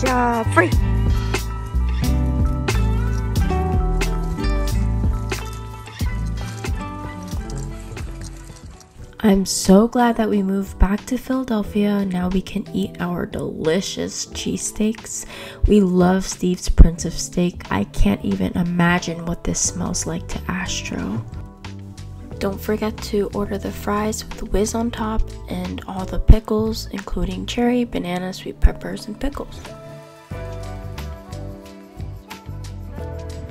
job. Free. I'm so glad that we moved back to Philadelphia. Now we can eat our delicious cheesesteaks. We love Steve's Prince of Steak. I can't even imagine what this smells like to Astro. Don't forget to order the fries with whiz on top and all the pickles, including cherry, banana, sweet peppers, and pickles.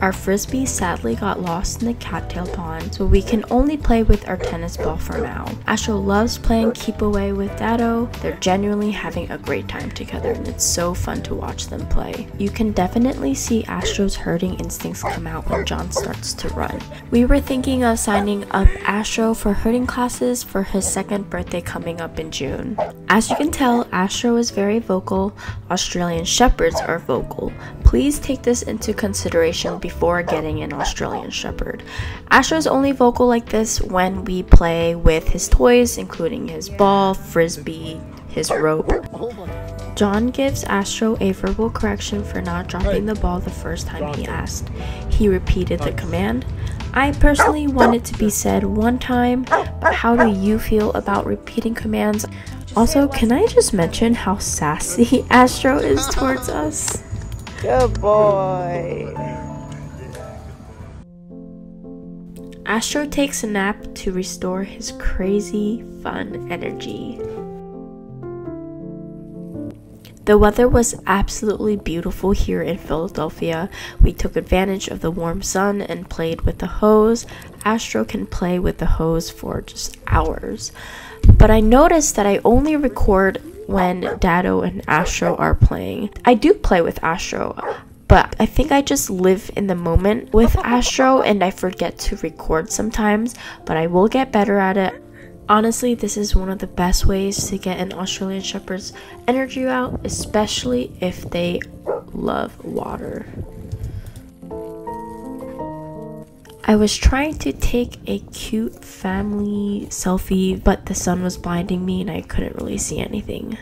Our frisbee sadly got lost in the cattail pond, so we can only play with our tennis ball for now. Astro loves playing keep away with Dado. They're genuinely having a great time together and it's so fun to watch them play. You can definitely see Astro's herding instincts come out when John starts to run. We were thinking of signing up Astro for herding classes for his second birthday coming up in June. As you can tell, Astro is very vocal, Australian Shepherds are vocal. Please take this into consideration before getting an Australian Shepherd. Astro's only vocal like this when we play with his toys, including his ball, frisbee, his rope. John gives Astro a verbal correction for not dropping the ball the first time he asked. He repeated the command. I personally want it to be said one time, but how do you feel about repeating commands? Also, can I just mention how sassy Astro is towards us? Good boy. Astro takes a nap to restore his crazy, fun energy. The weather was absolutely beautiful here in Philadelphia. We took advantage of the warm sun and played with the hose. Astro can play with the hose for just hours. But I noticed that I only record when Dado and Astro are playing. I do play with Astro but I think I just live in the moment with Astro and I forget to record sometimes, but I will get better at it. Honestly, this is one of the best ways to get an Australian Shepherd's energy out, especially if they love water. I was trying to take a cute family selfie, but the sun was blinding me and I couldn't really see anything.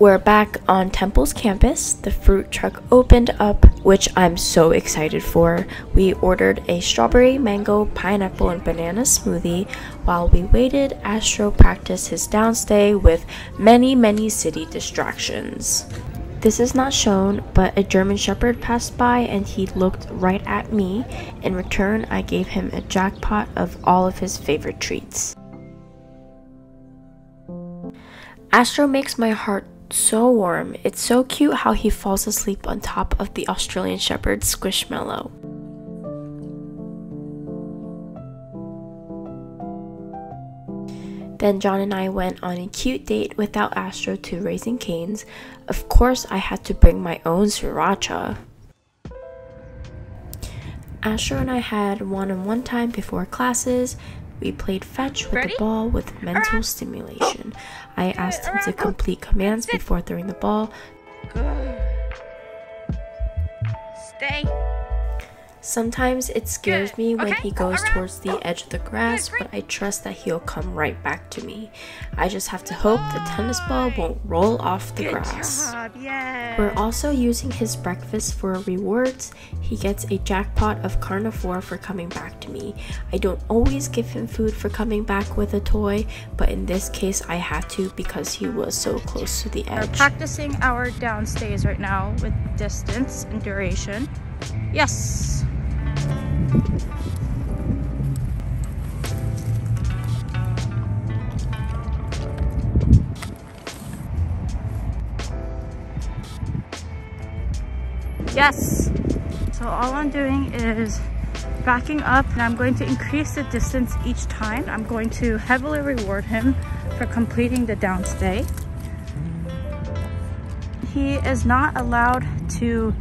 We're back on Temple's campus. The fruit truck opened up, which I'm so excited for. We ordered a strawberry, mango, pineapple, and banana smoothie. While we waited, Astro practiced his downstay with many, many city distractions. This is not shown, but a German Shepherd passed by and he looked right at me. In return, I gave him a jackpot of all of his favorite treats. Astro makes my heart so warm. It's so cute how he falls asleep on top of the Australian Shepherd Squishmallow. Then John and I went on a cute date without Astro to Raising Cane's. Of course, I had to bring my own sriracha. Astro and I had one on one time before classes. We played fetch with Ready? the ball with uh, mental oh. stimulation. I asked him to complete commands before throwing the ball. Good. Stay. Sometimes it scares Good. me when Okay, he goes around. towards the edge of the grass, but I trust that he'll come right back to me. I just have to hope the tennis ball won't roll off the Good grass. job. We're also using his breakfast for rewards. He gets a jackpot of carnivore for coming back to me. I don't always give him food for coming back with a toy, but in this case I had to because he was so close to the edge. We're edge. practicing our downstays right now with distance and duration. Yes. Yes. So all I'm doing is backing up and I'm going to increase the distance each time. I'm going to heavily reward him for completing the downstay. He is not allowed to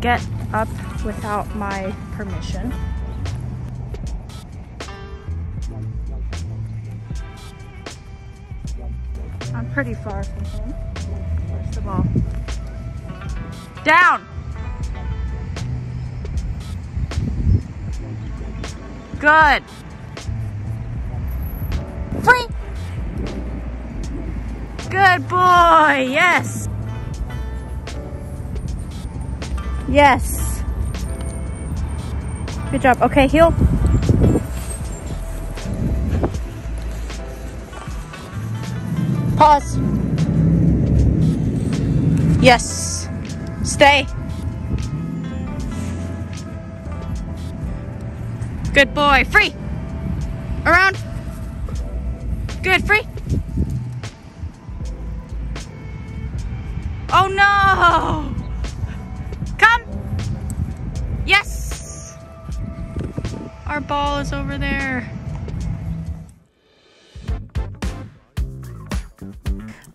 get up without my permission. I'm pretty far from him. First of all. Down! Good. Free. Good boy. Yes. Yes. Good job. Okay, heel. Pause. Yes. Stay. Good boy. Free. Around. Good. Free. Oh no! Come! Yes! Our ball is over there.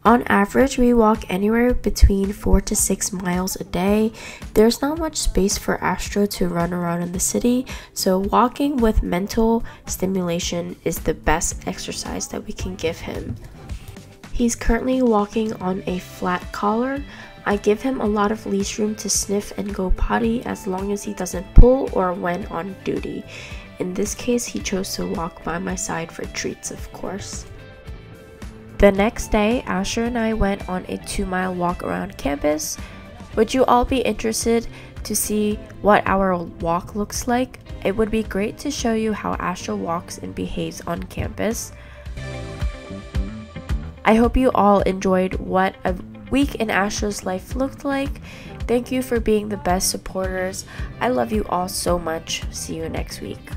On average, we walk anywhere between 4 to 6 miles a day. There's not much space for Astro to run around in the city, so walking with mental stimulation is the best exercise that we can give him. He's currently walking on a flat collar. I give him a lot of leash room to sniff and go potty as long as he doesn't pull or when on duty. In this case, he chose to walk by my side for treats, of course. The next day, Astro and I went on a two mile walk around campus. Would you all be interested to see what our walk looks like? It would be great to show you how Astro walks and behaves on campus. I hope you all enjoyed what a week in Astro's life looked like. Thank you for being the best supporters. I love you all so much. See you next week.